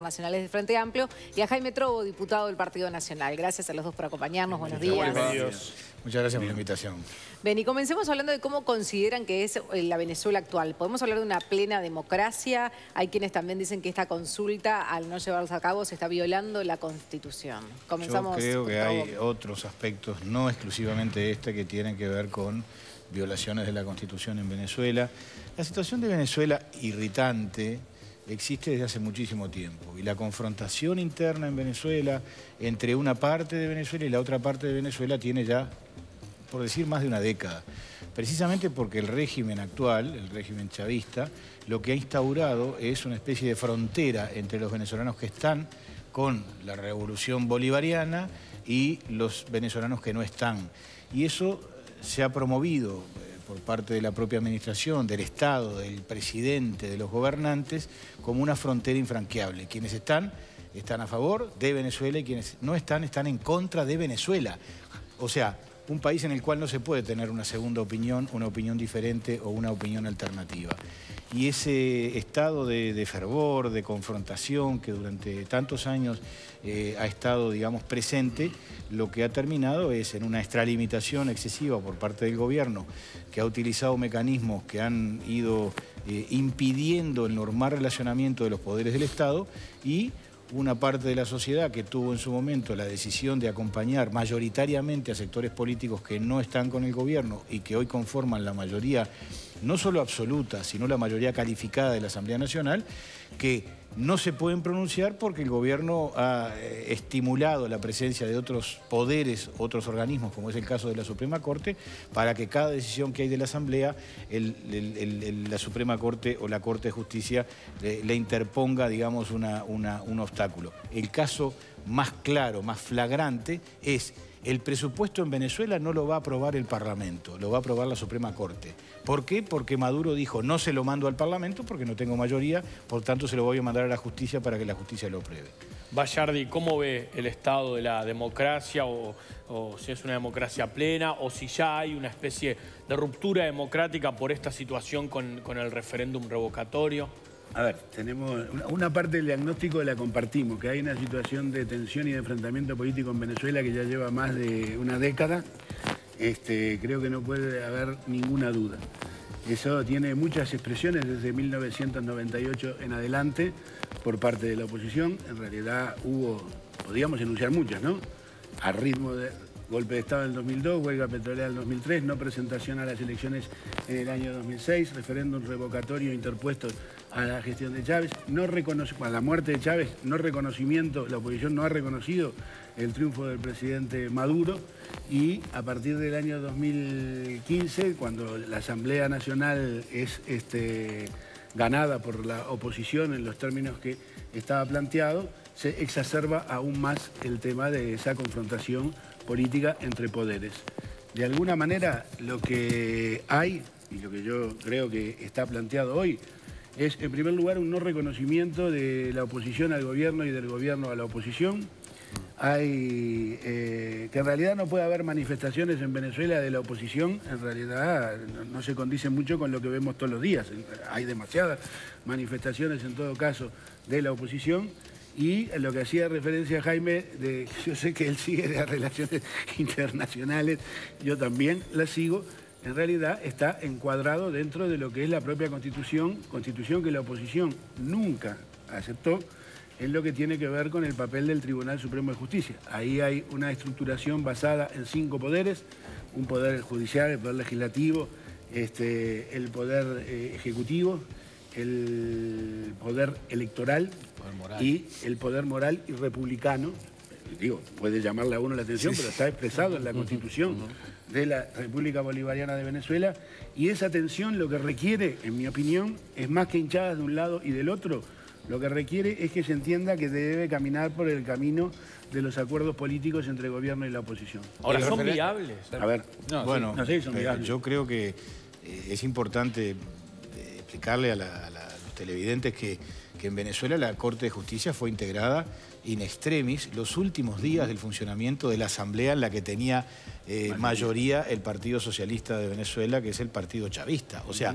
nacionales del Frente Amplio y a Jaime Trobo, diputado del Partido Nacional. Gracias a los dos por acompañarnos. Buenos días. Muchas gracias por la invitación. Ven, y comencemos hablando de cómo consideran que es eh, la Venezuela actual. ¿Podemos hablar de una plena democracia? Hay quienes también dicen que esta consulta, al no llevarse a cabo, se está violando la Constitución. Comenzamos Yo creo que hay otros aspectos, no exclusivamente este, que tienen que ver con violaciones de la Constitución en Venezuela. La situación de Venezuela, irritante, existe desde hace muchísimo tiempo. Y la confrontación interna en Venezuela entre una parte de Venezuela y la otra parte de Venezuela tiene ya, por decir, más de una década. Precisamente porque el régimen actual, el régimen chavista, lo que ha instaurado es una especie de frontera entre los venezolanos que están con la revolución bolivariana y los venezolanos que no están. Y eso se ha promovido por parte de la propia administración, del Estado, del presidente, de los gobernantes, como una frontera infranqueable. Quienes están, están a favor de Venezuela y quienes no están, están en contra de Venezuela. O sea, un país en el cual no se puede tener una segunda opinión, una opinión diferente o una opinión alternativa. Y ese estado de, fervor, de confrontación que durante tantos años eh, ha estado, digamos, presente, lo que ha terminado es en una extralimitación excesiva por parte del gobierno, que ha utilizado mecanismos que han ido eh, impidiendo el normal relacionamiento de los poderes del Estado y una parte de la sociedad que tuvo en su momento la decisión de acompañar mayoritariamente a sectores políticos que no están con el gobierno y que hoy conforman la mayoría, no solo absoluta, sino la mayoría calificada de la Asamblea Nacional, que no se pueden pronunciar porque el gobierno ha eh, estimulado la presencia de otros poderes, otros organismos, como es el caso de la Suprema Corte, para que cada decisión que hay de la Asamblea, la Suprema Corte o la Corte de Justicia le, interponga, digamos, un obstáculo. El caso más claro, más flagrante, es el presupuesto en Venezuela no lo va a aprobar el Parlamento, lo va a aprobar la Suprema Corte. ¿Por qué? Porque Maduro dijo, no se lo mando al Parlamento porque no tengo mayoría, por tanto se lo voy a mandar a la justicia para que la justicia lo apruebe. Bayardi, ¿cómo ve el estado de la democracia o, si es una democracia plena o si ya hay una especie de ruptura democrática por esta situación con el referéndum revocatorio? A ver, tenemos una parte del diagnóstico la compartimos, que hay una situación de tensión y de enfrentamiento político en Venezuela que ya lleva más de una década. Este, creo que no puede haber ninguna duda. Eso tiene muchas expresiones desde 1998 en adelante por parte de la oposición. En realidad hubo, podríamos enunciar muchas, ¿no? A ritmo de golpe de Estado en el 2002, huelga petrolera en el 2003, no presentación a las elecciones en el año 2006, referéndum revocatorio interpuesto a la gestión de Chávez, no a la muerte de Chávez, no reconocimiento, la oposición no ha reconocido el triunfo del presidente Maduro y a partir del año 2015, cuando la Asamblea Nacional es este, ganada por la oposición en los términos que estaba planteado, se exacerba aún más el tema de esa confrontación política entre poderes. De alguna manera, lo que hay, y lo que yo creo que está planteado hoy, es en primer lugar un no reconocimiento de la oposición al gobierno y del gobierno a la oposición. Hay eh, que en realidad no puede haber manifestaciones en Venezuela de la oposición, en realidad no, se condice mucho con lo que vemos todos los días. Hay demasiadas manifestaciones en todo caso de la oposición. Y lo que hacía referencia Jaime, yo sé que él sigue las relaciones internacionales, yo también las sigo, en realidad está encuadrado dentro de lo que es la propia Constitución, Constitución que la oposición nunca aceptó, en lo que tiene que ver con el papel del Tribunal Supremo de Justicia. Ahí hay una estructuración basada en cinco poderes, un poder judicial, el poder legislativo, este, el poder eh, ejecutivo, el poder electoral y el poder moral y republicano. Digo, puede llamarle a uno la atención, pero está expresado en la Constitución de la República Bolivariana de Venezuela. Y esa tensión lo que requiere, en mi opinión, es más que hinchadas de un lado y del otro, lo que requiere es que se entienda que debe caminar por el camino de los acuerdos políticos entre el gobierno y la oposición. Ahora, ¿son viables? A ver, bueno, eh, yo creo que eh, es importante explicarle a, los televidentes que, en Venezuela la Corte de Justicia fue integrada in extremis los últimos días del funcionamiento de la asamblea en la que tenía eh, mayoría el Partido Socialista de Venezuela, que es el Partido Chavista. O sea,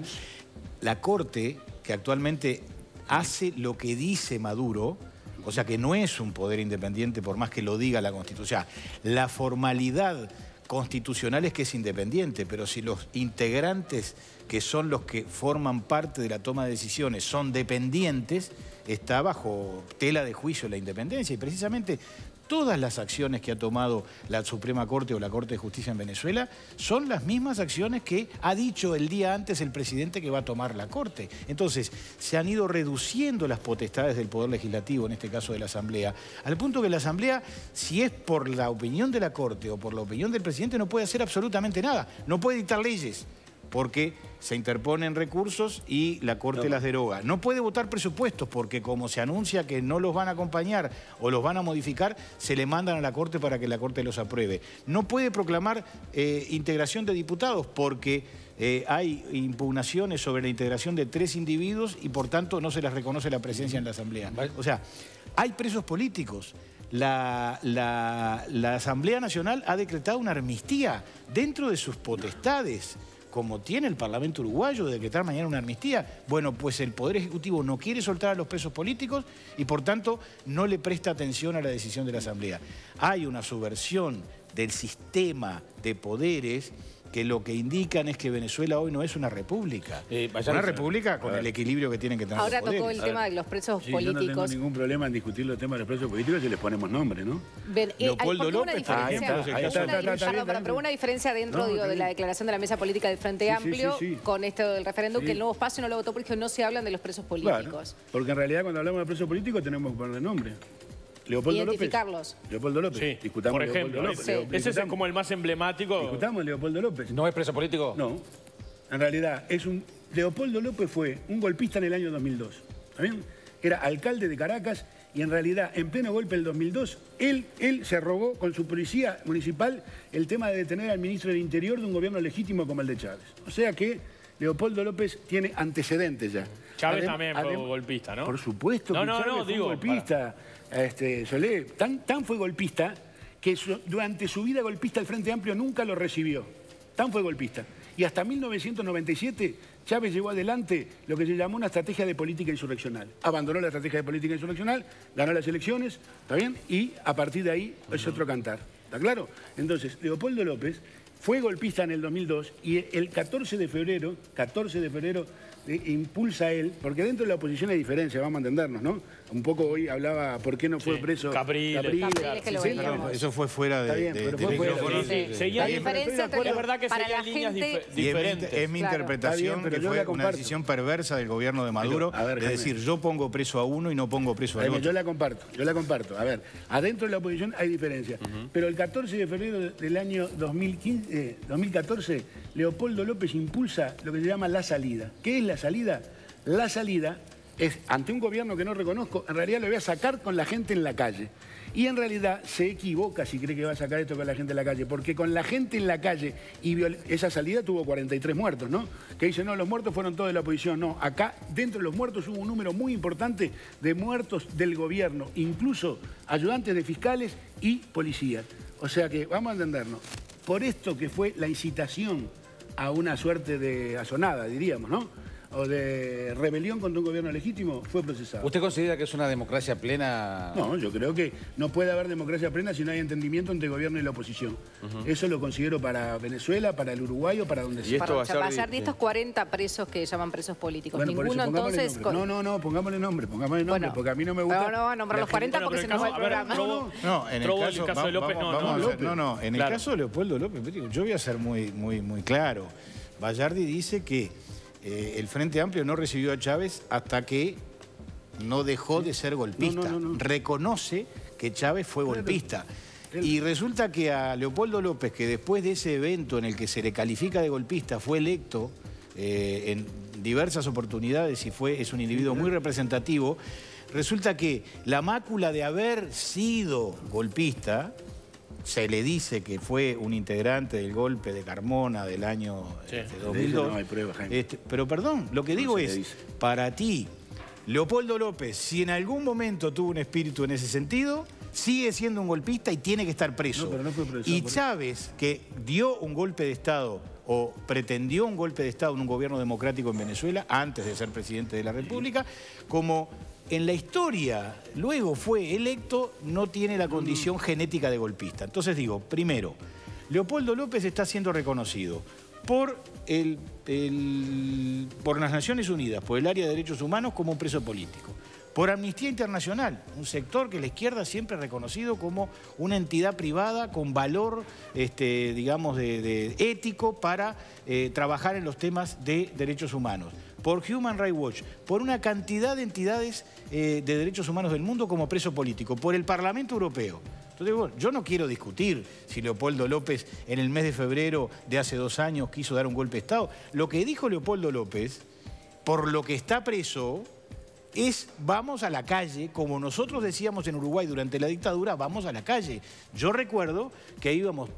la Corte, que actualmente hace lo que dice Maduro, O sea que no es un poder independiente por más que lo diga la Constitución. O sea, la formalidad constitucional es que es independiente, pero si los integrantes que son los que forman parte de la toma de decisiones son dependientes, está bajo tela de juicio la independencia. Y precisamente todas las acciones que ha tomado la Suprema Corte o la Corte de Justicia en Venezuela son las mismas acciones que ha dicho el día antes el presidente que va a tomar la Corte. Entonces, se han ido reduciendo las potestades del Poder Legislativo, en este caso de la Asamblea, al punto que la Asamblea, si es por la opinión de la Corte o por la opinión del presidente, no puede hacer absolutamente nada, no puede dictar leyes porque se interponen recursos y la Corte las deroga. No puede votar presupuestos porque como se anuncia que no los van a acompañar o los van a modificar, se le mandan a la Corte para que la Corte los apruebe. No puede proclamar eh, integración de diputados porque eh, hay impugnaciones sobre la integración de tres individuos y por tanto no se les reconoce la presencia en la Asamblea. O sea, hay presos políticos. la, Asamblea Nacional ha decretado una amnistía dentro de sus potestades como tiene el Parlamento uruguayo de decretar mañana una amnistía, bueno, pues el Poder Ejecutivo no quiere soltar a los presos políticos y por tanto no le presta atención a la decisión de la Asamblea. Hay una subversión del sistema de poderes que lo que indican es que Venezuela hoy no es una república. Eh, una república con el equilibrio que tienen que tener Ahora tocó el tema de los presos políticos. Yo no tengo ningún problema en discutir los temas de los presos políticos si les ponemos nombre, ¿no? Eh, Leopoldo López, ahí está, pero una diferencia dentro de la declaración de la mesa política del Frente Amplio con esto del referéndum, que el nuevo espacio no lo votó porque no se hablan de los presos políticos. porque en realidad cuando hablamos de presos políticos tenemos que ponerle nombre. Leopoldo Identificarlos. López. Leopoldo López. Sí, Discutamos por ejemplo. López. Ese es como el más emblemático. Discutamos Leopoldo López. ¿No es preso político? No. En realidad, es un Leopoldo López fue un golpista en el año 2002. ¿Está bien? Era alcalde de Caracas y en realidad, en pleno golpe del 2002, él, él se arrogó con su policía municipal el tema de detener al ministro del Interior de un gobierno legítimo como el de Chávez. O sea que Leopoldo López tiene antecedentes ya. Chávez también fue golpista, ¿no? Por supuesto que Chávez fue golpista. Este, Solé, tan, tan fue golpista que durante su vida golpista el Frente Amplio nunca lo recibió. Tan fue golpista. Y hasta 1997 Chávez llevó adelante lo que se llamó una estrategia de política insurreccional. Abandonó la estrategia de política insurreccional, ganó las elecciones, ¿está bien? Y a partir de ahí es otro cantar. ¿Está claro? Entonces, Leopoldo López fue golpista en el 2002 y el 14 de febrero, 14 de febrero impulsa él, porque dentro de la oposición hay diferencia, vamos a entendernos, ¿no? Un poco hoy hablaba por qué no fue preso Capriles. eso fue fuera de, Está bien, pero fue Seguía la diferencia es verdad que para líneas diferentes. Es mi, interpretación que fue una decisión perversa del gobierno de Maduro, de decir yo pongo preso a uno y no pongo preso a otro. Yo la comparto, yo la comparto. A ver, adentro de la oposición hay diferencia, pero el 14 de febrero del año 2015, 2014, eh, Leopoldo López impulsa lo que se llama la salida. ¿Qué es la salida? La salida es, ante un gobierno que no reconozco, en realidad lo voy a sacar con la gente en la calle. Y en realidad se equivoca si cree que va a sacar esto con la gente en la calle, porque con la gente en la calle y esa salida tuvo 43 muertos, ¿no? Que dice, no, los muertos fueron todos de la oposición. No, acá dentro de los muertos hubo un número muy importante de muertos del gobierno, incluso ayudantes de fiscales y policías. O sea que, vamos a entendernos, por esto que fue la incitación a una suerte de azonada, diríamos, ¿no? O de rebelión contra un gobierno legítimo fue procesado. ¿Usted considera que es una democracia plena? No, yo creo que no puede haber democracia plena si no hay entendimiento entre el gobierno y la oposición. Eso lo considero para Venezuela, para el Uruguay o para donde sea. Para, pasar de estos 40 presos que llaman presos políticos. Ninguno entonces... No, no, no, pongámosle nombre, pongámosle nombre, porque a mí no me gusta... No, no, a nombrar los 40 porque se nos va el programa. No, en el caso, de López no. No, no, en el caso de Leopoldo López, yo voy a ser muy, muy, muy claro. Vallardi dice que eh, el Frente Amplio no recibió a Chávez hasta que no dejó de ser golpista. Reconoce que Chávez fue golpista. Y resulta que a Leopoldo López, que después de ese evento en el que se le califica de golpista, fue electo eh, en diversas oportunidades y fue, es un individuo muy representativo, resulta que la mácula de haber sido golpista se le dice que fue un integrante del golpe de Carmona del año 2002. Este, este, pero perdón, lo que digo es, para ti, Leopoldo López, si en algún momento tuvo un espíritu en ese sentido, sigue siendo un golpista y tiene que estar preso. y Chávez, que dio un golpe de Estado o pretendió un golpe de Estado en un gobierno democrático en Venezuela antes de ser presidente de la República, como en la historia, luego fue electo, no tiene la condición genética de golpista. Entonces digo, primero, Leopoldo López está siendo reconocido por, el, por las Naciones Unidas, por el área de derechos humanos como un preso político. Por Amnistía Internacional, un sector que la izquierda siempre ha reconocido como una entidad privada con valor, este, digamos, de, ético para eh, trabajar en los temas de derechos humanos. Por Human Rights Watch, por una cantidad de entidades eh, de derechos humanos del mundo como preso político, por el Parlamento Europeo. Entonces, yo no quiero discutir si Leopoldo López en el mes de febrero de hace dos años quiso dar un golpe de Estado. Lo que dijo Leopoldo López, por lo que está preso, es vamos a la calle, como nosotros decíamos en Uruguay durante la dictadura, vamos a la calle. Yo recuerdo que íbamos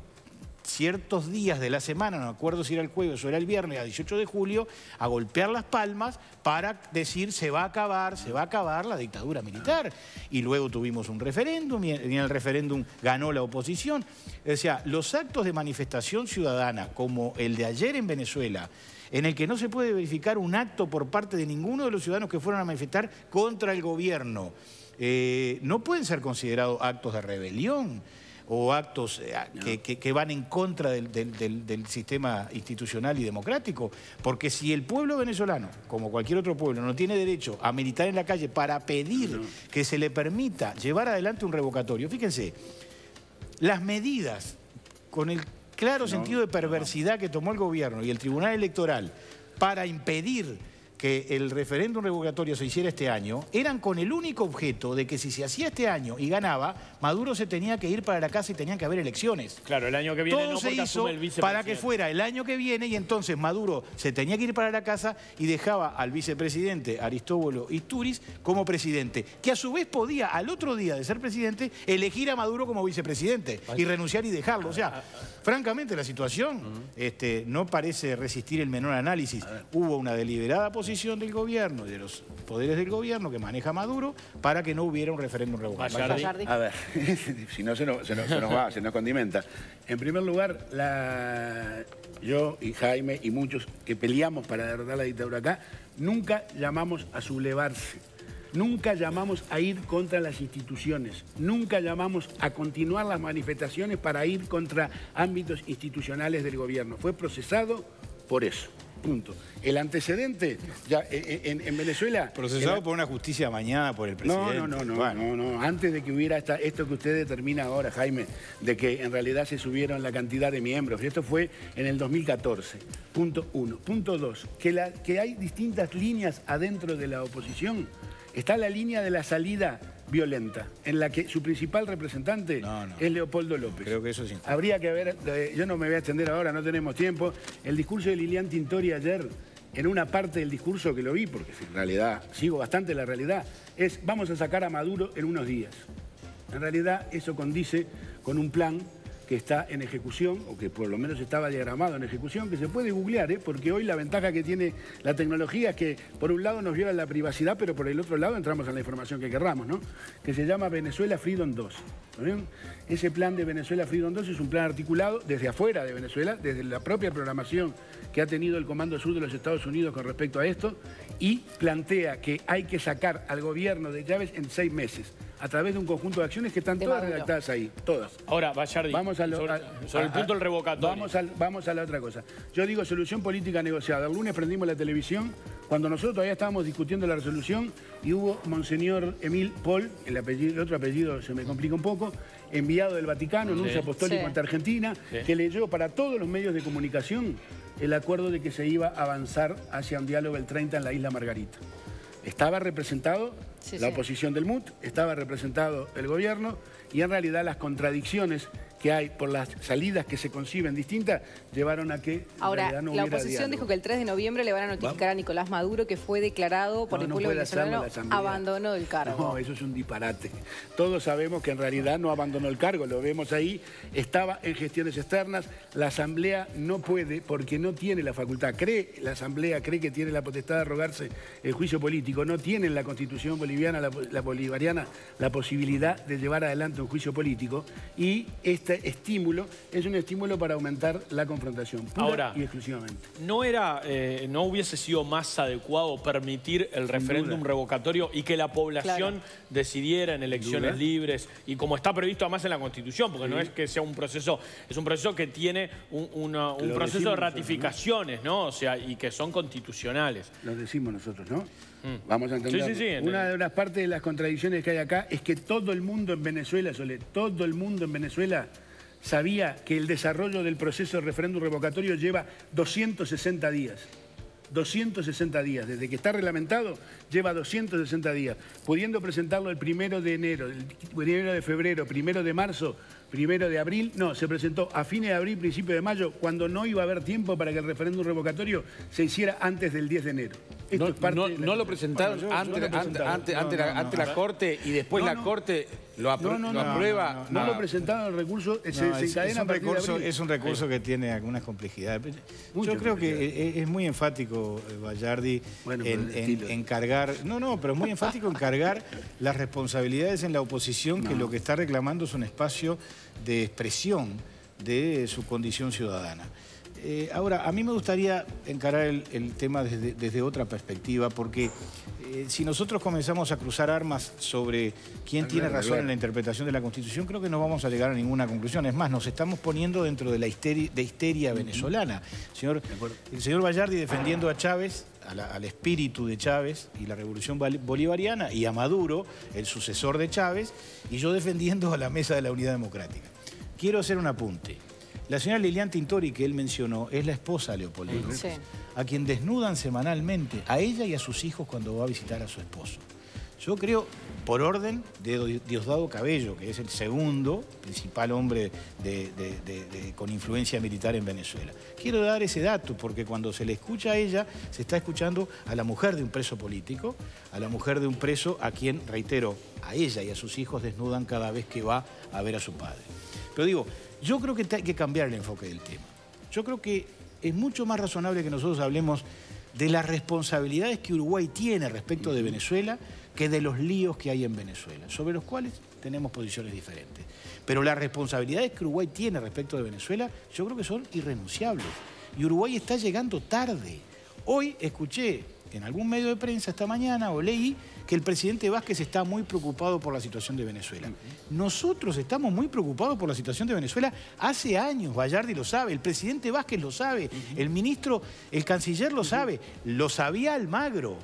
ciertos días de la semana, no me acuerdo si era el jueves o era el viernes, a 18 de julio, a golpear las palmas para decir se va a acabar, se va a acabar la dictadura militar. Y luego tuvimos un referéndum y en el referéndum ganó la oposición. O sea, los actos de manifestación ciudadana como el de ayer en Venezuela, en el que no se puede verificar un acto por parte de ninguno de los ciudadanos que fueron a manifestar contra el gobierno, eh, no pueden ser considerados actos de rebelión o actos eh, que, van en contra del, sistema institucional y democrático. Porque si el pueblo venezolano, como cualquier otro pueblo, no tiene derecho a militar en la calle para pedir que se le permita llevar adelante un revocatorio, fíjense, las medidas con el claro sentido de perversidad que tomó el gobierno y el Tribunal Electoral para impedir que el referéndum revocatorio se hiciera este año eran con el único objeto de que si se hacía este año y ganaba, Maduro se tenía que ir para la casa y tenían que haber elecciones. Claro, el año que viene Todo no se hizo para que fuera el año que viene y entonces Maduro se tenía que ir para la casa y dejaba al vicepresidente Aristóbulo Isturiz como presidente, que a su vez podía al otro día de ser presidente elegir a Maduro como vicepresidente y renunciar y dejarlo. O sea, francamente la situación este, no parece resistir el menor análisis. Hubo una deliberada posición del gobierno y de los poderes del gobierno que maneja Maduro para que no hubiera un referéndum revocatorio. A ver, si no se nos, va, se nos condimenta. En primer lugar, la, yo y Jaime y muchos que peleamos para derrotar la dictadura acá, nunca llamamos a sublevarse. Nunca llamamos a ir contra las instituciones, nunca llamamos a continuar las manifestaciones para ir contra ámbitos institucionales del gobierno. Fue procesado por eso. Punto. El antecedente, ya eh, eh, en, Venezuela... Procesado por una justicia mañana por el presidente. No, no, no, no, no, Antes de que hubiera esto que usted determina ahora, Jaime, de que en realidad se subieron la cantidad de miembros. Y esto fue en el 2014. Punto uno. Punto dos, que, la, que hay distintas líneas adentro de la oposición. Está la línea de la salida violenta, en la que su principal representante es Leopoldo López. Creo que eso sí. Habría que ver, eh, yo no me voy a extender ahora, no tenemos tiempo, el discurso de Lilian Tintori ayer, en una parte del discurso que lo vi, porque en realidad sigo bastante la realidad, es vamos a sacar a Maduro en unos días. En realidad eso condice con un plan que está en ejecución, o que por lo menos estaba diagramado en ejecución, que se puede googlear, ¿eh? porque hoy la ventaja que tiene la tecnología es que por un lado nos viola la privacidad, pero por el otro lado entramos en la información que querramos, ¿no? Que se llama Venezuela Freedom 2. Ese plan de Venezuela Freedom 2 es un plan articulado desde afuera de Venezuela, desde la propia programación que ha tenido el Comando Sur de los Estados Unidos con respecto a esto, y plantea que hay que sacar al gobierno de Chávez en seis meses a través de un conjunto de acciones que están todas redactadas ahí, todas. Ahora, Bayardi, vamos a sobre, el punto del revocatorio. Vamos a, vamos a la otra cosa. Yo digo solución política negociada. El lunes prendimos la televisión, cuando nosotros todavía estábamos discutiendo la resolución y hubo Monseñor Emil Paul, el, apellido, otro apellido se me complica un poco, enviado del Vaticano, un nuncio apostólico ante Argentina, que leyó para todos los medios de comunicación el acuerdo de que se iba a avanzar hacia un diálogo el 30 en la isla Margarita. Estaba representado la oposición del MUT, estaba representado el gobierno y en realidad las contradicciones que hay por las salidas que se conciben distintas llevaron a que Ahora, no la oposición dijo que el 3 de noviembre le van a notificar a Nicolás Maduro que fue declarado por el pueblo venezolano abandonó el cargo. No, eso es un disparate. Todos sabemos que en realidad no abandonó el cargo, lo vemos ahí, estaba en gestiones externas, la Asamblea no puede porque no tiene la facultad, cree, la Asamblea cree que tiene la potestad de arrogarse el juicio político, no tiene en la Constitución boliviana, la, la bolivariana, la posibilidad de llevar adelante un juicio político. Y esta ese estímulo es un estímulo para aumentar la confrontación, pura Ahora, y exclusivamente. ¿No era, eh, no hubiese sido más adecuado permitir el referéndum revocatorio y que la población decidiera en elecciones libres y como está previsto además en la Constitución, porque no es que sea un proceso, es un proceso que tiene un, una- un Lo proceso de decimos ratificaciones, ¿no? O sea, y que son constitucionales. Lo decimos nosotros, ¿no? Vamos a Mm. Sí, entender. sí, sí, en Una de las partes de las contradicciones que hay acá es que todo el mundo en Venezuela, Sole, todo el mundo en Venezuela sabía que el desarrollo del proceso de referéndum revocatorio lleva 260 días. 260 días, desde que está reglamentado lleva 260 días, pudiendo presentarlo el primero de enero, el primero de febrero, primero de marzo, primero de abril, no, se presentó a fines de abril, principio de mayo, cuando no iba a haber tiempo para que el referéndum revocatorio se hiciera antes del 10 de enero. Esto No, es parte no- de la- no lo presentaron Bueno, yo- yo antes, lo antes- antes- No, no, la, no, antes la Corte y después No, la no. Corte lo, apro- No, no, lo no, aprueba. No lo presentaron el recurso, se No, es, un recurso, es un recurso que tiene algunas complejidades. Yo creo que complejidades. es, es muy enfático eh, Bayardi Bueno, en, en- estilo. en cargar, no, no, pero es muy enfático en cargar las responsabilidades en la oposición que lo que está reclamando es un espacio de expresión de su condición ciudadana. Eh, ahora, a mí me gustaría encarar el, el tema desde, desde otra perspectiva, porque eh, si nosotros comenzamos a cruzar armas sobre quién tiene razón en la interpretación de la Constitución, creo que no vamos a llegar a ninguna conclusión. Es más, nos estamos poniendo dentro de la histeria, de histeria venezolana. Señor, el señor Bayardi defendiendo a Chávez, la- al espíritu de Chávez y la revolución bol- bolivariana, y a Maduro, el sucesor de Chávez, y yo defendiendo a la mesa de la unidad democrática. Quiero hacer un apunte. La señora Lilian Tintori, que él mencionó, es la esposa de Leopoldo López, Sí. a quien desnudan semanalmente, a ella y a sus hijos cuando va a visitar a su esposo. Yo creo, por orden de Do- Diosdado Cabello, que es el segundo principal hombre de- de- de- de- con influencia militar en Venezuela. Quiero dar ese dato porque cuando se le escucha a ella, se está escuchando a la mujer de un preso político, a la mujer de un preso a quien, reitero, a ella y a sus hijos desnudan cada vez que va a ver a su padre. Pero digo, yo creo que hay que cambiar el enfoque del tema. Yo creo que es mucho más razonable que nosotros hablemos de las responsabilidades que Uruguay tiene respecto de Venezuela que de los líos que hay en Venezuela, sobre los cuales tenemos posiciones diferentes. Pero las responsabilidades que Uruguay tiene respecto de Venezuela yo creo que son irrenunciables. Y Uruguay está llegando tarde. Hoy escuché en algún medio de prensa esta mañana o leí que el presidente Vázquez está muy preocupado por la situación de Venezuela. Nosotros estamos muy preocupados por la situación de Venezuela hace años, Vallardi lo sabe, el presidente Vázquez lo sabe, el ministro, el canciller lo sabe, lo sabía Almagro.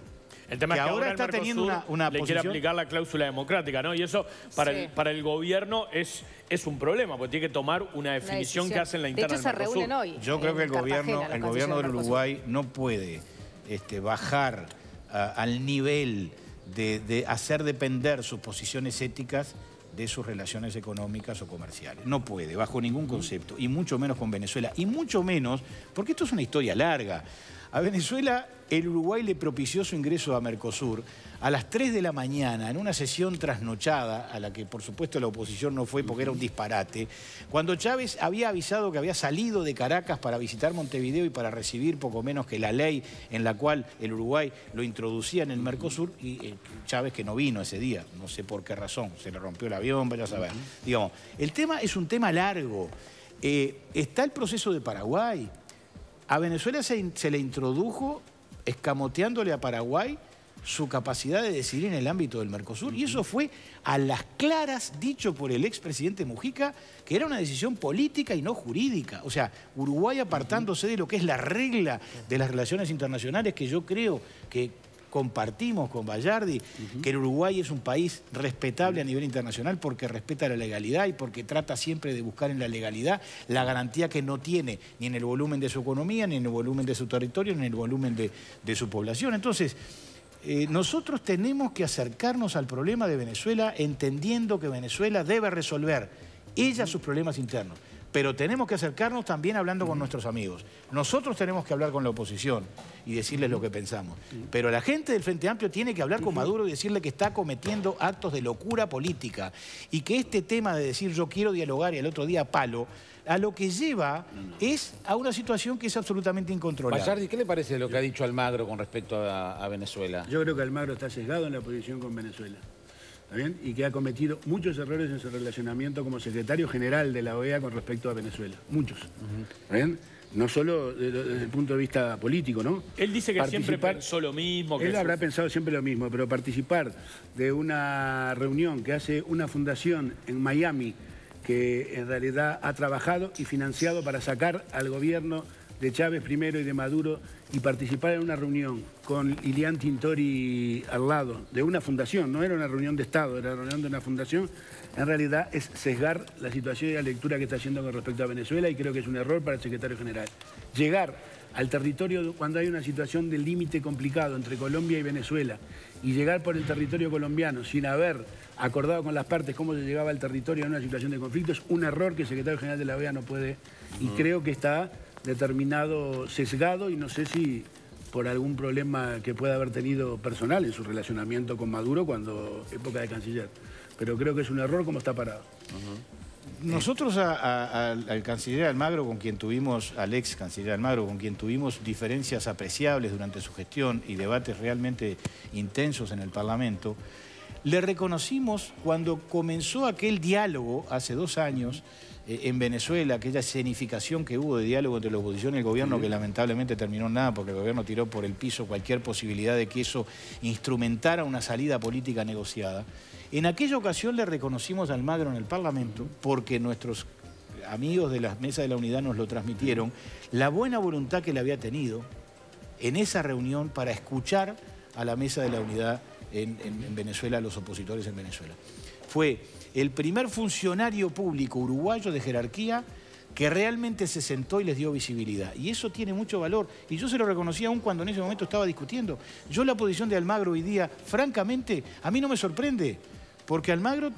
El tema que es que ahora ahora, está el teniendo una, una le quiere posición... aplicar la cláusula democrática, ¿no? Y eso para, Sí. el, para el gobierno es, es un problema, porque tiene que tomar una definición que hace en la De interna hecho, se reúnen hoy. Yo creo que el Cartagena, gobierno, el gobierno del. Uruguay no puede este, bajar al nivel de, hacer depender sus posiciones éticas de sus relaciones económicas o comerciales. No puede, bajo ningún concepto, y mucho menos con Venezuela, y mucho menos, porque esto es una historia larga. A Venezuela, el Uruguay le propició su ingreso a Mercosur a las 3 de la mañana, en una sesión trasnochada, a la que por supuesto la oposición no fue porque era un disparate, cuando Chávez había avisado que había salido de Caracas para visitar Montevideo y para recibir poco menos que la ley en la cual el Uruguay lo introducía en el Mercosur, y eh, Chávez que no vino ese día, no sé por qué razón, se le rompió el avión, vaya a saber. Digamos, el tema es un tema largo. Eh, está el proceso de Paraguay. A Venezuela se, le introdujo escamoteándole a Paraguay su capacidad de decidir en el ámbito del Mercosur. Y eso fue a las claras dicho por el expresidente Mujica que era una decisión política y no jurídica. O sea, Uruguay apartándose de lo que es la regla de las relaciones internacionales que yo creo que compartimos con Bayardi, que el Uruguay es un país respetable a nivel internacional porque respeta la legalidad y porque trata siempre de buscar en la legalidad la garantía que no tiene ni en el volumen de su economía, ni en el volumen de su territorio, ni en el volumen de, de su población. Entonces, eh, nosotros tenemos que acercarnos al problema de Venezuela entendiendo que Venezuela debe resolver ella sus problemas internos. Pero tenemos que acercarnos también hablando con nuestros amigos. Nosotros tenemos que hablar con la oposición y decirles lo que pensamos. Pero la gente del Frente Amplio tiene que hablar con Maduro y decirle que está cometiendo actos de locura política y que este tema de decir yo quiero dialogar y el otro día palo, a lo que lleva es a una situación que es absolutamente incontrolable. Bayardi, ¿qué le parece lo que ha dicho Almagro con respecto a, a Venezuela? Yo creo que Almagro está sesgado en la posición con Venezuela. ¿Está bien? Y que ha cometido muchos errores en su relacionamiento como secretario general de la OEA con respecto a Venezuela. Muchos. ¿está bien? No solo desde, el punto de vista político, ¿no? Él dice que siempre pensó lo mismo. Que Él habrá pensado siempre lo mismo, pero participar de una reunión que hace una fundación en Miami que en realidad ha trabajado y financiado para sacar al gobierno de Chávez primero y de Maduro y participar en una reunión con Ilian Tintori al lado de una fundación, no era una reunión de Estado, era una reunión de una fundación, en realidad es sesgar la situación y la lectura que está haciendo con respecto a Venezuela y creo que es un error para el secretario general. Llegar al territorio cuando hay una situación de límite complicado entre Colombia y Venezuela y llegar por el territorio colombiano sin haber acordado con las partes cómo se llegaba al territorio en una situación de conflicto es un error que el secretario general de la OEA no puede y creo que está determinado sesgado y no sé si por algún problema que pueda haber tenido personal en su relacionamiento con Maduro cuando época de canciller. Pero creo que es un error como está parado. Nosotros al, canciller Almagro, con quien tuvimos, al ex canciller Almagro, con quien tuvimos diferencias apreciables durante su gestión y debates realmente intensos en el Parlamento, le reconocimos cuando comenzó aquel diálogo hace dos años en Venezuela, aquella escenificación que hubo de diálogo entre la oposición y el gobierno, que lamentablemente terminó en nada porque el gobierno tiró por el piso cualquier posibilidad de que eso instrumentara una salida política negociada. En aquella ocasión le reconocimos a Almagro en el Parlamento, porque nuestros amigos de la Mesa de la Unidad nos lo transmitieron, la buena voluntad que le había tenido en esa reunión para escuchar a la Mesa de la Unidad en, en- en Venezuela, a los opositores en Venezuela. Fue el primer funcionario público uruguayo de jerarquía que realmente se sentó y les dio visibilidad. Y eso tiene mucho valor. Y yo se lo reconocí aún cuando en ese momento estaba discutiendo. Yo la posición de Almagro hoy día, francamente, a mí no me sorprende, porque Almagro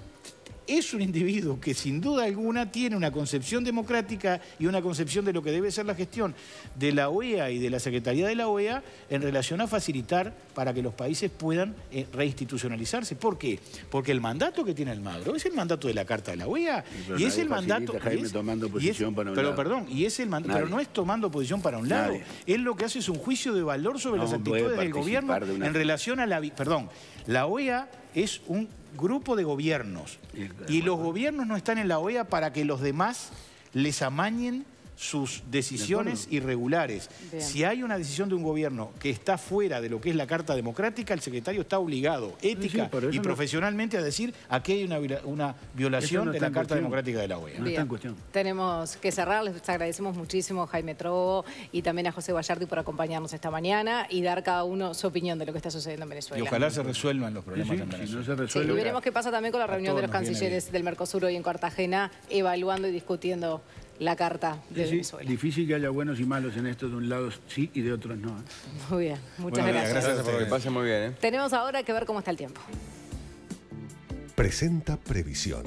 es un individuo que sin duda alguna tiene una concepción democrática y una concepción de lo que debe ser la gestión de la OEA y de la Secretaría de la OEA en relación a facilitar para que los países puedan eh, reinstitucionalizarse. ¿Por qué? Porque el mandato que tiene Almagro es el mandato de la Carta de la OEA y es el mandato... Jaime, es- tomando es- posición para un pero lado. perdón, y es el man- pero no es tomando posición para un lado. Nadie. Él lo que hace es un juicio de valor sobre No las actitudes del gobierno de una- en relación a la... Perdón, la OEA es un grupo de gobiernos. Y los gobiernos no están en la OEA para que los demás les amañen sus decisiones irregulares. Bien. Si hay una decisión de un gobierno que está fuera de lo que es la Carta Democrática, el secretario está obligado, ética sí, y no- profesionalmente, a decir aquí hay una, una violación no de la en Carta cuestión. Democrática de la OEA. No está en cuestión. Tenemos que cerrar. Les agradecemos muchísimo a Jaime Trobo y también a José Vallardi por acompañarnos esta mañana y dar cada uno su opinión de lo que está sucediendo en Y Venezuela. ojalá se resuelvan los Sí, problemas sí, en si Venezuela. no se Sí, resuelve... y veremos qué pasa también con la reunión de los cancilleres del Mercosur hoy en Cartagena, evaluando y discutiendo la carta de Sí, Venezuela. difícil que haya buenos y malos en esto, de un lado sí y de otros no. ¿eh? Muy bien, muchas Bueno, gracias. gracias por que pase muy bien, ¿eh? Tenemos ahora que ver cómo está el tiempo. Presenta Previsión.